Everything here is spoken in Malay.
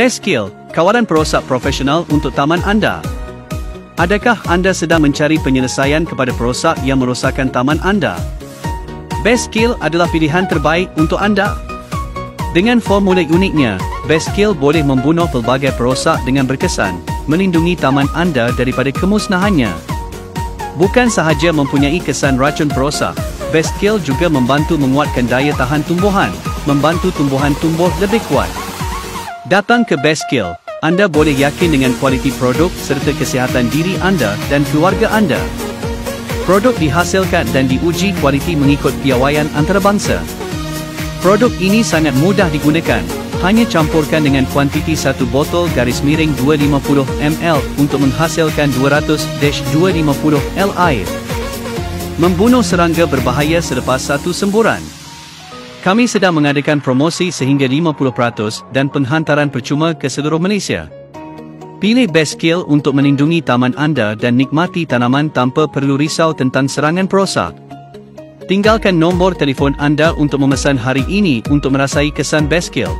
Best Skill, kawalan perosak profesional untuk taman anda. Adakah anda sedang mencari penyelesaian kepada perosak yang merosakkan taman anda? Best Skill adalah pilihan terbaik untuk anda. Dengan formula uniknya, Best Skill boleh membunuh pelbagai perosak dengan berkesan, melindungi taman anda daripada kemusnahannya. Bukan sahaja mempunyai kesan racun perosak, Best Skill juga membantu menguatkan daya tahan tumbuhan, membantu tumbuhan tumbuh lebih kuat. Datang ke Best Skill, anda boleh yakin dengan kualiti produk serta kesihatan diri anda dan keluarga anda. Produk dihasilkan dan diuji kualiti mengikut piawaian antarabangsa. Produk ini sangat mudah digunakan, hanya campurkan dengan kuantiti satu botol garis miring 250 ml untuk menghasilkan 200-250 L air. Membunuh serangga berbahaya selepas satu semburan. Kami sedang mengadakan promosi sehingga 50% dan penghantaran percuma ke seluruh Malaysia. Pilih Best Skill untuk melindungi taman anda dan nikmati tanaman tanpa perlu risau tentang serangan perosak. Tinggalkan nombor telefon anda untuk memesan hari ini untuk merasai kesan Best Skill.